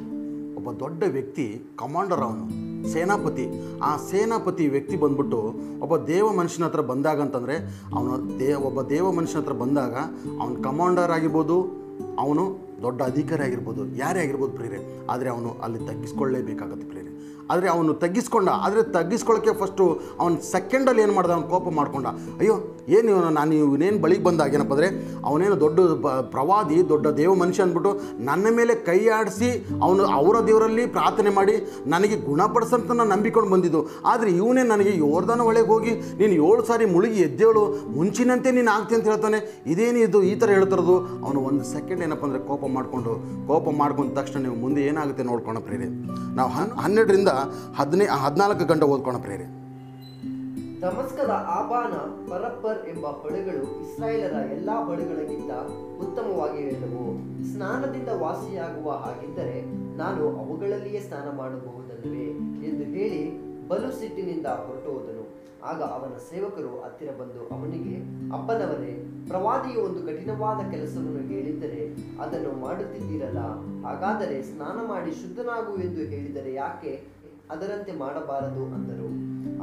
ಒಬ್ಬ ದೊಡ್ಡ ವ್ಯಕ್ತಿ, ಕಮಾಂಡರ್ ಅವನು, ಸೇನಾಪತಿ. ಆ ಸೇನಾಪತಿ ವ್ಯಕ್ತಿ ಬಂದ್ಬಿಟ್ಟು ಒಬ್ಬ ದೇವ ಮನುಷ್ಯನ ಹತ್ರ ಬಂದಾಗ ಅಂತಂದರೆ ಅವನು ದೇ, ಒಬ್ಬ ದೇವ ಮನುಷ್ಯನ ಹತ್ರ ಬಂದಾಗ ಅವನು ಕಮಾಂಡರ್ ಆಗಿರ್ಬೋದು, ಅವನು ದೊಡ್ಡ ಅಧಿಕಾರಿ ಆಗಿರ್ಬೋದು, ಯಾರೇ ಆಗಿರ್ಬೋದು ಪ್ರೇರೆ ಆದರೆ ಅವನು ಅಲ್ಲಿ ತಗ್ಗಿಸ್ಕೊಳ್ಳೇಬೇಕಾಗತ್ತೆ ಪ್ರೇರೆ ಆದರೆ ಅವನು ತಗ್ಗಿಸ್ಕೊಂಡ. ಆದರೆ ತಗ್ಗಿಸ್ಕೊಳ್ಳೋಕ್ಕೆ ಫಸ್ಟು ಅವನು ಸೆಕೆಂಡಲ್ಲಿ ಏನು ಮಾಡ್ದ? ಅವ್ನು ಕೋಪ ಮಾಡ್ಕೊಂಡ. ಅಯ್ಯೋ, ಏನು ಇವನು ನಾನು ಇವನೇನು ಬಳಿಗೆ ಬಂದಾಗ? ಏನಪ್ಪ ಅಂದರೆ, ಅವನೇನು ದೊಡ್ಡ ಪ್ರವಾದಿ, ದೊಡ್ಡ ದೇವ ಮನುಷ್ಯ ಅಂದ್ಬಿಟ್ಟು ನನ್ನ ಮೇಲೆ ಕೈ ಆಡಿಸಿ ಅವನು ಅವರ ದೇವರಲ್ಲಿ ಪ್ರಾರ್ಥನೆ ಮಾಡಿ ನನಗೆ ಗುಣಪಡಿಸಂತ ನಾನು ನಂಬಿಕೊಂಡು ಬಂದಿದ್ದು. ಆದರೆ ಇವನೇ ನನಗೆ ಯೋರ್ದಾನ ಒಳಗೆ ಹೋಗಿ ನೀನು ಏಳು ಸಾರಿ ಮುಳುಗಿ ಎದ್ದೇಳು, ಮುಂಚಿನಂತೆ ನೀನು ಆಗ್ತಿ ಅಂತ ಹೇಳ್ತಾನೆ. ಇದೇನು ಇದು ಈ ಥರ ಹೇಳ್ತಿರೋದು? ಅವನು ಒಂದು ಸೆಕೆಂಡ್ ಏನಪ್ಪ ಅಂದರೆ ಕೋಪ ಮಾಡಿಕೊಂಡು, ಕೋಪ ಮಾಡ್ಕೊಂಡ ತಕ್ಷಣ ನೀವು ಮುಂದೆ ಏನಾಗುತ್ತೆ ನೋಡ್ಕೊಂಡು ಪ್ರೇರಿ ನಾವು ಹನ್ ಹನ್ನೆರಡರಿಂದ ಹದಿನೈ, ಹದಿನಾಲ್ಕು ಗಂಟೆ ಓದ್ಕೊಂಡ ಪ್ರೇರೆ ದಮಸ್ಕದ ಆಬಾನ, ಪರಪ್ಪರ್ ಎಂಬ ಹೊಳೆಗಳು ಇಸ್ರಾಯೇಲರ ಎಲ್ಲಾ ಹೊಳೆಗಳಿಗಿಂತ ಹೇಳಿದವು ಸ್ನಾನದಿಂದ ವಾಸಿಯಾಗುವ ಹಾಗಿದ್ದರೆ ನಾನು ಅವುಗಳಲ್ಲಿಯೇ ಸ್ನಾನ ಮಾಡಬಹುದಲ್ಲವೇ ಎಂದು ಹೇಳಿ ಬಲು ಸಿಟ್ಟಿನಿಂದ ಹೊರಟು ಆಗ ಅವನ ಸೇವಕರು ಹತ್ತಿರ ಬಂದು ಅವನಿಗೆ, ಅಪ್ಪನವರೇ, ಪ್ರವಾದಿಯು ಒಂದು ಕಠಿಣವಾದ ಕೆಲಸವನ್ನು ಹೇಳಿದ್ದರೆ ಅದನ್ನು ಮಾಡುತ್ತಿದ್ದೀರಲ್ಲ? ಹಾಗಾದರೆ ಸ್ನಾನ ಮಾಡಿ ಶುದ್ಧನಾಗು ಎಂದು ಹೇಳಿದರೆ ಯಾಕೆ ಅದರಂತೆ ಮಾಡಬಾರದು ಅಂದರು.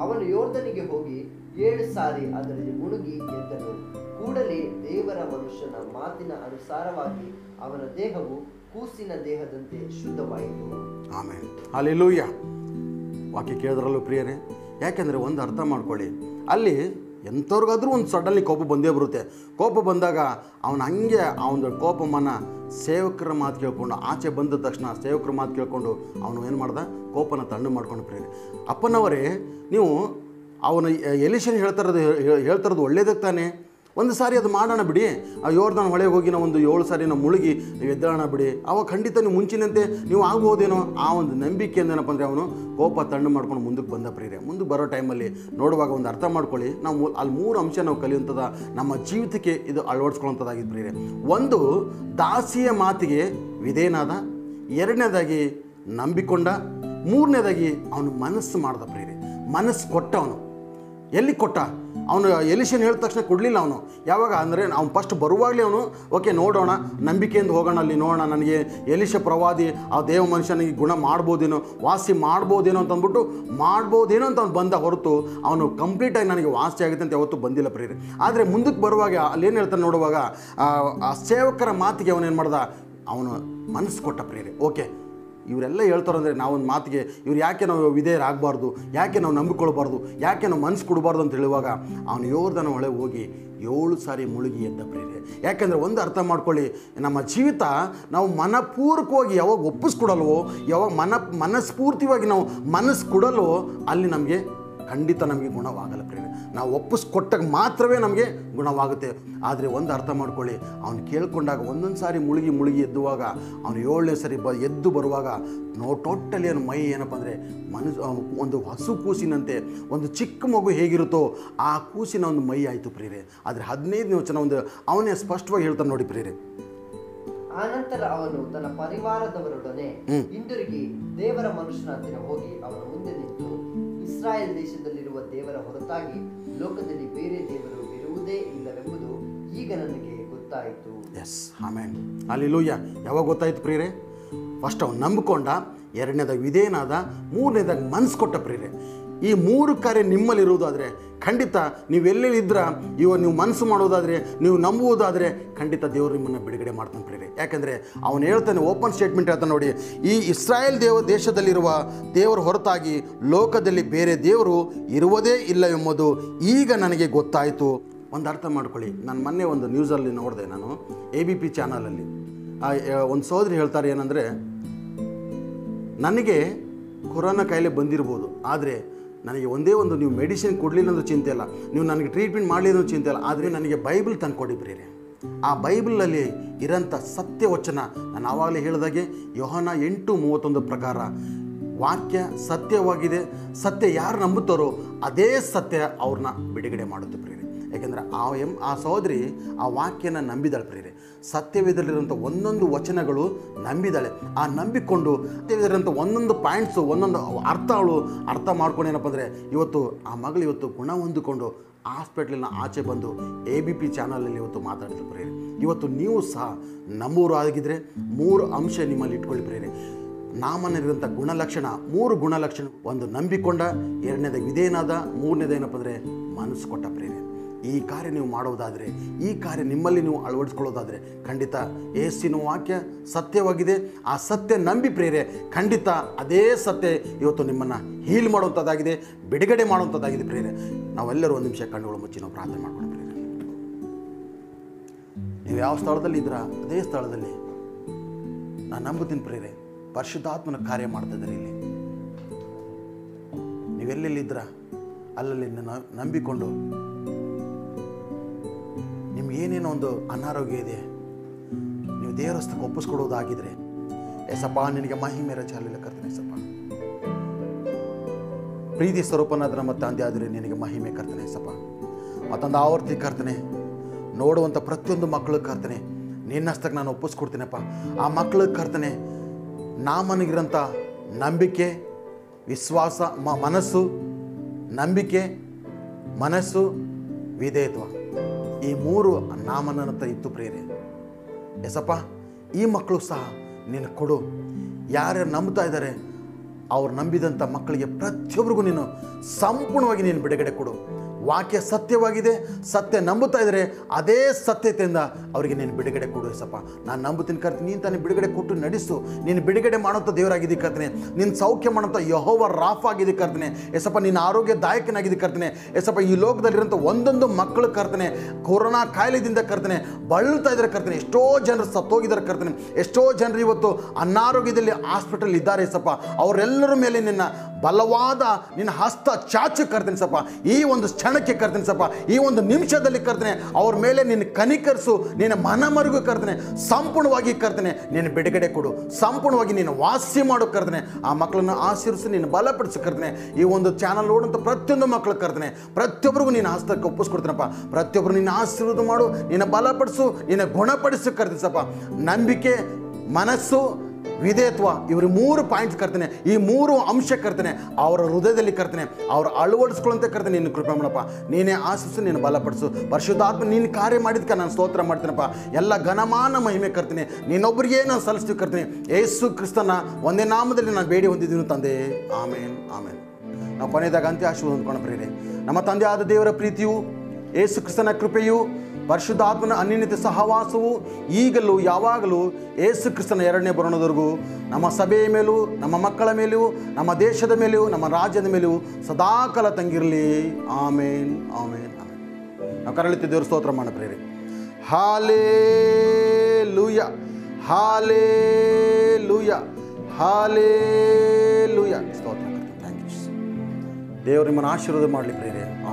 ಅವನು ಯೋರ್ಧನಿಗೆ ಹೋಗಿ ಏಳು ಸಾರಿ ಅದರಲ್ಲಿ ಮುಳುಗಿ ಎದ್ದನು. ಕೂಡಲೇ ದೇವರ ಮನುಷ್ಯನ ಮಾತಿನ ಅನುಸಾರವಾಗಿ ಅವನ ದೇಹವು ಕೂಸಿನ ದೇಹದಂತೆ ಶುದ್ಧವಾಯಿತು. ಆಮೇಲೆ ಅಲ್ಲೆಲ್ಲೂಯ್ಯ ವಾಕ್ಯ ಕೇಳಿದ್ರಲ್ಲೂ ಪ್ರಿಯರೇ, ಯಾಕೆಂದರೆ ಒಂದು ಅರ್ಥ ಮಾಡ್ಕೊಳ್ಳಿ. ಅಲ್ಲಿ ಎಂಥವ್ರಿಗಾದ್ರೂ ಒಂದು ಸಡನ್ಲಿ ಕೋಪ ಬಂದೇ ಬರುತ್ತೆ. ಕೋಪ ಬಂದಾಗ ಅವನು ಹಂಗೆ ಅವನ ಕೋಪಮ್ಮನ ಸೇವಕರ ಮಾತು ಕೇಳ್ಕೊಂಡು, ಆಚೆ ಬಂದ ತಕ್ಷಣ ಸೇವಕರ ಮಾತು ಕೇಳ್ಕೊಂಡು ಅವನು ಏನು ಮಾಡ್ದ? ಕೋಪನ ತಣ್ಣು ಮಾಡ್ಕೊಂಡು ಪ್ರೇರಿ ಅಪ್ಪನವರೇ, ನೀವು ಅವನು ಎಲಿಷನ್ ಹೇಳ್ತಾರದು ಹೇಳ್ತಾರದು ಒಳ್ಳೇದಕ್ಕೆ ತಾನೇ? ಒಂದು ಸಾರಿ ಅದು ಮಾಡೋಣ ಬಿಡಿ. ಆ ಯೋರ್ದಾನ ಹೊಳೆಗೆ ಹೋಗಿ ನಾವು ಒಂದು ಏಳು ಸಾರಿ ನಾವು ಮುಳುಗಿ ಎದ್ದೇಳೋಣ ಬಿಡಿ. ಅವಾಗ ಖಂಡಿತ ನೀವು ಮುಂಚಿನಂತೆ ನೀವು ಆಗ್ಬೋದೇನೋ ಆ ಒಂದು ನಂಬಿಕೆ ಏನಪ್ಪ ಅಂದರೆ ಅವನು ಕೋಪ ತಣ್ಣು ಮಾಡ್ಕೊಂಡು ಮುಂದಕ್ಕೆ ಬಂದ ಪ್ರೀರೆ ಮುಂದೆ ಬರೋ ಟೈಮಲ್ಲಿ ನೋಡುವಾಗ ಒಂದು ಅರ್ಥ ಮಾಡ್ಕೊಳ್ಳಿ. ನಾವು ಅಲ್ಲಿ ಮೂರು ಅಂಶ ನಾವು ಕಲಿಯುವಂಥದ, ನಮ್ಮ ಜೀವಿತಕ್ಕೆ ಇದು ಅಳವಡಿಸ್ಕೊಳ್ಳೋಂಥದ್ದಾಗಿದ್ದು ಪ್ರೀರೆ ಒಂದು, ದಾಸಿಯ ಮಾತಿಗೆ ವಿಧೇನಾದ ಎರಡನೇದಾಗಿ ನಂಬಿಕೊಂಡ, ಮೂರನೇದಾಗಿ ಅವನು ಮನಸ್ಸು ಮಾಡ್ದ ಪ್ರೀರೆ ಮನಸ್ಸು ಕೊಟ್ಟ ಅವನು ಎಲ್ಲಿ ಕೊಟ್ಟ? ಅವನು ಎಲಿಷನ್ ಹೇಳಿದ ತಕ್ಷಣ ಕೊಡಲಿಲ್ಲ ಅವನು. ಯಾವಾಗ? ಅಂದರೆ ಅವ್ನು ಫಸ್ಟ್ ಬರುವಾಗಲೇ ಅವನು, ಓಕೆ, ನೋಡೋಣ, ನಂಬಿಕೆಯಿಂದ ಹೋಗೋಣ ಅಲ್ಲಿ, ನೋಡೋಣ, ನನಗೆ ಎಲಿಷ ಪ್ರವಾದಿ, ಆ ದೇವ ಮನುಷ್ಯನಿಗೆ ಗುಣ ಮಾಡ್ಬೋದೇನೋ, ವಾಸಿ ಮಾಡ್ಬೋದೇನೋ ಅಂತ ಅಂದ್ಬಿಟ್ಟು ಮಾಡ್ಬೋದೇನೋ ಅಂತ ಅವ್ನು ಬಂದ ಹೊರತು ಅವನು ಕಂಪ್ಲೀಟಾಗಿ ನನಗೆ ವಾಸಿ ಆಗುತ್ತೆ ಅಂತ ಯಾವತ್ತೂ ಬಂದಿಲ್ಲ ಪ್ರೇರೇ ಆದರೆ ಮುಂದಕ್ಕೆ ಬರುವಾಗ, ಅಲ್ಲಿ ಏನು ಹೇಳ್ತಾನೆ ನೋಡುವಾಗ, ಆ ಸೇವಕರ ಮಾತಿಗೆ ಅವನೇನು ಮಾಡ್ದ? ಅವನು ಮನಸ್ಸು ಕೊಟ್ಟ ಪ್ರೇರಿ ಓಕೆ ಇವರೆಲ್ಲ ಹೇಳ್ತಾರಂದ್ರೆ ನಾವೊಂದು ಮಾತಿಗೆ ಇವ್ರು ಯಾಕೆ ನಾವು ವಿಧೇಯರಾಗಬಾರ್ದು, ಯಾಕೆ ನಾವು ನಂಬಿಕೊಳ್ಬಾರ್ದು, ಯಾಕೆ ನಾವು ಮನಸ್ಸು ಕೊಡಬಾರ್ದು ಅಂತ ಹೇಳುವಾಗ ಅವನು ಯೋರ್ದನ ಒಳಗೆ ಹೋಗಿ ಏಳು ಸಾರಿ ಮುಳುಗಿ ಎದ್ದ ಪ್ರೇರೆ ಯಾಕೆಂದರೆ ಒಂದು ಅರ್ಥ ಮಾಡ್ಕೊಳ್ಳಿ, ನಮ್ಮ ಜೀವಿತ ನಾವು ಮನಪೂರ್ವಕವಾಗಿ ಯಾವಾಗ ಒಪ್ಪಿಸ್ಕೊಡಲ್ವೋ, ಯಾವಾಗ ಮನ ಮನಸ್ಫೂರ್ತಿಯಾಗಿ ನಾವು ಮನಸ್ಸು ಕೊಡಲ್ವೋ, ಅಲ್ಲಿ ನಮಗೆ ಖಂಡಿತ ನಮಗೆ ಗುಣವಾಗಲ್ಲ ಪ್ರೇರಣೆ ನಾವು ಒಪ್ಪಿಸ್ಕೊಟ್ಟಾಗ ಮಾತ್ರವೇ ನಮಗೆ ಗುಣವಾಗುತ್ತೆ. ಆದರೆ ಒಂದು ಅರ್ಥ ಮಾಡ್ಕೊಳ್ಳಿ ಅವನು ಕೇಳ್ಕೊಂಡಾಗ ಒಂದೊಂದು ಸಾರಿ ಮುಳುಗಿ ಮುಳುಗಿ ಎದ್ದುವಾಗ ಅವನು ಏಳನೇ ಸಾರಿ ಬ ಎದ್ದು ಬರುವಾಗ ನೋ ಟೋಟಲಿ ಅವನ ಮೈ ಏನಪ್ಪ ಅಂದರೆ ಮನಸ್ಸು ಒಂದು ಹಸು ಕೂಸಿನಂತೆ ಒಂದು ಚಿಕ್ಕ ಮಗು ಹೇಗಿರುತ್ತೋ ಆ ಕೂಸಿನ ಒಂದು ಮೈ ಆಯಿತು ಪ್ರೇರೆ ಆದರೆ ಹದಿನೈದನೇ ವಚನ ಒಂದು ಅವನೇ ಸ್ಪಷ್ಟವಾಗಿ ಹೇಳ್ತಾನೆ ನೋಡಿ ಪ್ರೇರೆ ಆನಂತರ ಅವನು ತನ್ನ ಪರಿವಾರದವರೊಡನೆ ಹಿಂದಿರುಗಿ ದೇವರ ಮನುಷ್ಯನ ಹತ್ತಿರ ಹೋಗಿ ಅವನ ಮುಂದೆ ನಿಂತು ಇಸ್ರಾಯೇಲ್ ದೇಶದಲ್ಲಿರುವ ದೇವರ ಹೊರತಾಗಿ ಲೋಕದಲ್ಲಿ ಬೇರೆ ದೇವರು ಇರುವುದೇ ಇಲ್ಲವೆಂಬುದು ಈಗ ನನಗೆ ಗೊತ್ತಾಯಿತು. ಎಸ್ ಆಮೇನ್ ಅಲ್ಲಿ ಲೂಯ್ಯ ಯಾವಾಗ ಗೊತ್ತಾಯ್ತು ಪ್ರಿಯರೇ? ಫಸ್ಟ್ ಅವ್ನು ನಂಬಿಕೊಂಡ ಎರಡನೇದಾಗ ವಿಧೇಯನಾದ ಮೂರನೇದಾಗ ಮನ್ಸು ಕೊಟ್ಟ ಪ್ರಿಯರೇ. ಈ ಮೂರು ಕಾರ್ಯ ನಿಮ್ಮಲ್ಲಿರುವುದಾದರೆ ಖಂಡಿತ ನೀವು ಎಲ್ಲೆಲ್ಲಿದ್ರ ಇವಾಗ ನೀವು ಮನಸ್ಸು ಮಾಡೋದಾದರೆ ನೀವು ನಂಬುವುದಾದರೆ ಖಂಡಿತ ದೇವರು ನಿಮ್ಮನ್ನು ಬಿಡುಗಡೆ ಮಾಡ್ತಾನೆ ಪ್ರಿಯರೇ. ಯಾಕಂದರೆ ಅವನು ಹೇಳ್ತಾನೆ ಓಪನ್ ಸ್ಟೇಟ್ಮೆಂಟ್ ಹೇಳ್ತಾನೆ ನೋಡಿ, ಈ ಇಸ್ರಾಯೇಲ್ ದೇವ ದೇಶದಲ್ಲಿರುವ ದೇವರ ಹೊರತಾಗಿ ಲೋಕದಲ್ಲಿ ಬೇರೆ ದೇವರು ಇರುವುದೇ ಇಲ್ಲ ಎಂಬುದು ಈಗ ನನಗೆ ಗೊತ್ತಾಯಿತು. ಒಂದು ಅರ್ಥ ಮಾಡ್ಕೊಳ್ಳಿ, ನಾನು ಮೊನ್ನೆ ಒಂದು ನ್ಯೂಸಲ್ಲಿ ನೋಡಿದೆ ನಾನು ಎ ಬಿ ಪಿ ಚಾನಲಲ್ಲಿ ಒಂದು ಸೋದರಿ ಹೇಳ್ತಾರೆ ಏನಂದರೆ, ನನಗೆ ಕೊರೋನಾ ಕಾಯಿಲೆ ಬಂದಿರ್ಬೋದು, ಆದರೆ ನನಗೆ ಒಂದೇ ಒಂದು ನೀವು ಮೆಡಿಸಿನ್ ಕೊಡಲಿಲ್ಲ ಅಂದ್ರೂ ಚಿಂತೆ ಇಲ್ಲ. ನೀವು ನನಗೆ ಟ್ರೀಟ್ಮೆಂಟ್ ಮಾಡಲಿಲ್ಲ ಅಂದ್ರೂ ಚಿಂತೆ ಇಲ್ಲ. ಆದರೆ ನನಗೆ ಬೈಬಲ್ ತಂದು ಕೊಡಿ ಪ್ರಿಯರೇ ಆ ಬೈಬಲಲ್ಲಿ ಇರೋಂಥ ಸತ್ಯ ವಚನ ನಾನು ಆವಾಗಲೇ ಹೇಳಿದಾಗೆ ಯೋಹನ ಎಂಟು ಮೂವತ್ತೊಂದು ಪ್ರಕಾರ ವಾಕ್ಯ ಸತ್ಯವಾಗಿದೆ. ಸತ್ಯ ಯಾರು ನಂಬುತ್ತಾರೋ ಅದೇ ಸತ್ಯ ಅವ್ರನ್ನ ಬಿಡುಗಡೆ ಮಾಡುತ್ತೆ ಪ್ರಿಯರೇ. ಯಾಕೆಂದರೆ ಆ ಎಂ ಆ ಸಹೋದರಿ ಆ ವಾಕ್ಯನ ನಂಬಿದಾಳೆ ಪ್ರಿಯರೇ. ಸತ್ಯವೇದಲ್ಲಿರುವಂಥ ಒಂದೊಂದು ವಚನಗಳು ನಂಬಿದಾಳೆ ಆ ನಂಬಿಕೊಂಡು ಸತ್ಯವೇದಲ್ಲಿರುವಂಥ ಒಂದೊಂದು ಪಾಯಿಂಟ್ಸು ಒಂದೊಂದು ಅರ್ಥ ಅವಳು ಅರ್ಥ ಮಾಡ್ಕೊಂಡು ಏನಪ್ಪ ಅಂದರೆ ಇವತ್ತು ಆ ಮಗಳು ಇವತ್ತು ಗುಣ ಹೊಂದಿಕೊಂಡು ಹಾಸ್ಪಿಟ್ಲಿನ ಆಚೆ ಬಂದು ಎ ಬಿ ಪಿ ಚಾನಲಲ್ಲಿ ಇವತ್ತು ಮಾತಾಡಿದ್ರು ಪ್ರೇರಿ ಇವತ್ತು ನೀವು ಸಹ ನಮ್ಮೂರು ಆಗಿದ್ರೆ ಮೂರು ಅಂಶ ನಿಮ್ಮಲ್ಲಿ ಇಟ್ಕೊಳ್ಳಿ ಪ್ರೇರಿ ನಾಮನಲ್ಲಿರುವಂಥ ಗುಣಲಕ್ಷಣ, ಮೂರು ಗುಣಲಕ್ಷಣ, ಒಂದು ನಂಬಿಕೊಂಡ ಎರಡನೇದ ವಿಧೇಯನಾದ ಮೂರನೇದ ಏನಪ್ಪ ಅಂದರೆ ಮನಸ್ಸು ಕೊಟ್ಟ ಪ್ರೇರೆ ಈ ಕಾರ್ಯ ನೀವು ಮಾಡೋದಾದರೆ ಈ ಕಾರ್ಯ ನಿಮ್ಮಲ್ಲಿ ನೀವು ಅಳವಡಿಸ್ಕೊಳ್ಳೋದಾದರೆ ಖಂಡಿತ ಏಸಿನ ವಾಕ್ಯ ಸತ್ಯವಾಗಿದೆ. ಆ ಸತ್ಯ ನಂಬಿ ಪ್ರೇರೆ, ಖಂಡಿತ ಅದೇ ಸತ್ಯ ಇವತ್ತು ನಿಮ್ಮನ್ನು ಹೀಲ್ ಮಾಡುವಂಥದ್ದಾಗಿದೆ ಬಿಡುಗಡೆ ಮಾಡುವಂಥದ್ದಾಗಿದೆ ಪ್ರೇರೆ. ನಾವೆಲ್ಲರೂ ಒಂದು ನಿಮಿಷ ಕಣ್ಣುಗಳು ಮುಚ್ಚಿ ನಾವು ಪ್ರಾರ್ಥನೆ ಮಾಡ್ಕೊಂಡು ಪ್ರೇರೆ. ನೀವು ಯಾವ ಸ್ಥಳದಲ್ಲಿ ಇದ್ದೀರಾ, ಅದೇ ಸ್ಥಳದಲ್ಲಿ. ನಾನು ನಂಬುತ್ತೀನಿ ಪ್ರೇರೆ, ಪರಿಶುದ್ಧಾತ್ಮನ ಕಾರ್ಯ ಮಾಡ್ತಿದ್ದಾರೆ ಇಲ್ಲಿ. ನೀವೆಲ್ಲೆಲ್ಲಿದ್ರ ಅಲ್ಲಲ್ಲಿ ನಂಬಿಕೊಂಡು ಏನೇನೋ ಒಂದು ಅನಾರೋಗ್ಯ ಇದೆ. ನೀವು ದೇವರಸ್ಥಾನ ಒಪ್ಪಿಸ್ಕೊಡೋದಾಗಿದ್ರೆ, ಎಸಪ್ಪ, ನಿನಗೆ ಮಹಿಮೆ ರಚಾಲಿಲ್ಲ ಕರ್ತನೆ, ಎಸಪ್ಪ. ಪ್ರೀತಿ ಸ್ವರೂಪನಾದ ನಮ್ಮ ತಂದೆ ಆದರೆ ನಿನಗೆ ಮಹಿಮೆ ಕರ್ತನೆ, ಎಸಪ್ಪ. ಮತ್ತೊಂದು ಆವರ್ತಿ ಕರ್ತನೆ ನೋಡುವಂಥ ಪ್ರತಿಯೊಂದು ಮಕ್ಕಳಿಗೆ ಕರ್ತನೆ. ನಿನ್ನಸ್ತಕ್ಕೆ ನಾನು ಒಪ್ಪಿಸ್ಕೊಡ್ತೀನಪ್ಪ. ಆ ಮಕ್ಕಳಿಗೆ ಕರ್ತನೆ ನಾಮನಿಗಿರೋಂಥ ನಂಬಿಕೆ, ವಿಶ್ವಾಸ, ಮ, ಮನಸ್ಸು, ನಂಬಿಕೆ, ಮನಸ್ಸು, ವಿಧೇಯತ್ವ. ಈ ಮೂರು ನಾಮನ ಹತ್ರ ಇತ್ತು ಪ್ರೇರೆ ಎಸಪ್ಪ, ಈ ಮಕ್ಕಳು ಸಹ ನೀನು ಕೊಡು. ಯಾರ್ಯಾರು ನಂಬ್ತಾ ಇದ್ದಾರೆ, ಅವ್ರು ನಂಬಿದಂಥ ಮಕ್ಕಳಿಗೆ ಪ್ರತಿಯೊಬ್ಬರಿಗೂ ನೀನು ಸಂಪೂರ್ಣವಾಗಿ ನೀನು ಬಿಡುಗಡೆ ಕೊಡು. ವಾಕ್ಯ ಸತ್ಯವಾಗಿದೆ, ಸತ್ಯ ನಂಬುತ್ತಾ ಇದ್ದರೆ ಅದೇ ಸತ್ಯತೆಯಿಂದ ಅವರಿಗೆ ನೀನು ಬಿಡುಗಡೆ ಕೊಡು ಸಪ್ಪ ನಾನು ನಂಬುತ್ತೀನಿ ಕರ್ತೀನಿ, ನೀನು ತಾನೇ ಬಿಡುಗಡೆ ಕೊಟ್ಟು ನಡೆಸು. ನೀನು ಬಿಡುಗಡೆ ಮಾಡೋಂಥ ದೇವರಾಗಿದ್ದು ಕರ್ತನೆ. ನೀನು ಸೌಖ್ಯ ಮಾಡೋಂಥ ಯಹೋವ ರಾಫ್ ಆಗಿದ್ದು ಕರ್ತೀನಿ. ಎಸಪ್ಪ ನೀನು ಆರೋಗ್ಯದಾಯಕನಾಗಿದ್ದು ಕರ್ತನೆ. ಎಸಪ್ಪ ಈ ಲೋಕದಲ್ಲಿರೋಂಥ ಒಂದೊಂದು ಮಕ್ಕಳು ಕರ್ತನೆ, ಕೊರೋನಾ ಕಾಯಿಲೆಯಿಂದ ಕರ್ತನೆ, ಬಳಲ್ತಾ ಇದ್ದಾರೆ ಕರ್ತನೆ. ಎಷ್ಟೋ ಜನರು ಸತ್ತೋಗಿದ್ದಾರೆ ಕರ್ತನೆ. ಎಷ್ಟೋ ಜನರು ಇವತ್ತು ಅನಾರೋಗ್ಯದಲ್ಲಿ ಹಾಸ್ಪಿಟಲ್ ಇದ್ದಾರೆ ಸಪ್ಪ ಅವರೆಲ್ಲರ ಮೇಲೆ ನಿನ್ನ ಬಲವಾದ, ನಿನ್ನ ಹಸ್ತ ಚಾಚು ಕರ್ತೀನಿ ಸಪ್ಪ ಈ ಒಂದು ಕ್ಷಣಕ್ಕೆ ಕರ್ತೀನಿ ಸಪ್ಪ. ಈ ಒಂದು ನಿಮಿಷದಲ್ಲಿ ಕರ್ತೀನಿ. ಅವ್ರ ಮೇಲೆ ನಿನ್ನ ಕನಿಕರಿಸು ನಿನ್ನ ಮನಮರುಗು ಕರ್ತೀನಿ. ಸಂಪೂರ್ಣವಾಗಿ ಕರ್ತೀನಿ. ನೀನು ಬಿಡುಗಡೆ ಕೊಡು. ಸಂಪೂರ್ಣವಾಗಿ ನೀನು ವಾಸಿ ಮಾಡು ಕರ್ತೀನಿ. ಆ ಮಕ್ಕಳನ್ನು ಆಶೀರ್ವಿಸಿ ನೀನು ಬಲಪಡಿಸಿ ಕರ್ತೀನಿ. ಈ ಒಂದು ಚಾನಲ್ ನೋಡುವಂಥ ಪ್ರತಿಯೊಂದು ಮಕ್ಕಳು ಕರ್ತೀನಿ. ಪ್ರತಿಯೊಬ್ಬರಿಗೂ ನೀನು ಆಸ್ತಕ್ಕೆ ಒಪ್ಪಿಸ್ಕೊಡ್ತೀನಪ್ಪ. ಪ್ರತಿಯೊಬ್ಬರು ನಿನ್ನ ಆಶೀರ್ವಾದ ಮಾಡು, ನಿನ್ನ ಬಲಪಡಿಸು, ನಿನ್ನ ಗುಣಪಡಿಸು ಕರ್ತೀನಿ ಸಪ್ಪ. ನಂಬಿಕೆ, ಮನಸ್ಸು ವಿಧೇಯತ್ವ, ಇವರು ಮೂರು ಪಾಯಿಂಟ್ಸ್ ಕರ್ತೇನೆ ಈ ಮೂರು ಅಂಶ ಕರ್ತೇನೆ ಅವರ ಹೃದಯದಲ್ಲಿ ಕರ್ತೇನೆ ಅವ್ರು ಅಳವಡಿಸ್ಕೊಳ್ಳಂತೆ ಕರ್ತೇನೆ ನೀನು ಕೃಪೆ ಮಾಡಪ್ಪ ನೀನೇ ಆಶಿಸು, ನೀನು ಬಲಪಡಿಸು. ಪರಿಶುದ್ಧಾತ್ಮ, ನೀನು ಕಾರ್ಯ ಮಾಡಿದ್ಕ ನಾನು ಸ್ತೋತ್ರ ಮಾಡ್ತೀನಪ್ಪ. ಎಲ್ಲ ಘನಮಾನ ಮಹಿಮೆ ಕರ್ತೀನಿ ನೀನೊಬ್ಬರಿಗೆ ನಾನು ಸಲ್ಲಿಸ್ತೀವಿ ಕರ್ತೀನಿ ಏಸು ಕ್ರಿಸ್ತನ ಒಂದೇ ನಾಮದಲ್ಲಿ ನಾನು ಬೇಡಿ ಹೊಂದಿದ್ದೀನಿ ತಂದೆ. ಆಮೇನ್ ಆಮೇನ್. ನಾವು ಕೊನೆಯದಾಗ ಅಂತ್ಯ ಆಶೀರ್ವಾದ ಹೊಂದ್ಕೊಂಡು ಪ್ರೇರೆ ನಮ್ಮ ತಂದೆ ಆದ ದೇವರ ಪ್ರೀತಿಯು ಏಸು ಕ್ರಿಸ್ತನ ಕೃಪೆಯು ಪರಿಶುದ್ಧಾತ್ಮನ ಅನ್ಯನ್ಯತೆ ಸಹವಾಸವು ಈಗಲೂ ಯಾವಾಗಲೂ ಏಸು ಕ್ರಿಸ್ತನ ಎರಡನೇ ಬರೋಣದವರೆಗೂ ನಮ್ಮ ಸಭೆಯ ಮೇಲೂ, ನಮ್ಮ ಮಕ್ಕಳ ಮೇಲೂ, ನಮ್ಮ ದೇಶದ ಮೇಲೂ, ನಮ್ಮ ರಾಜ್ಯದ ಮೇಲೂ ಸದಾಕಾಲ ತಂಗಿರಲಿ. ಆಮೇನ್ ಆಮೇನ್ ಆಮೇನ್. ನಾವು ದೇವರು ಸ್ತೋತ್ರ ಮಾಡ ಪ್ರೇರಿ ಹಾಲೇ ಲೂಯ ಹಾಲೇ ಲೂಯ ಹಾಲೇ ಲೂಯ ಸ್ತೋತ್ರ. ಥ್ಯಾಂಕ್ ಯು ದೇವರು ನಿಮ್ಮನ್ನು ಆಶೀರ್ವಾದ ಮಾಡಲಿ ಪ್ರೇರೆ